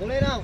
Kulay na.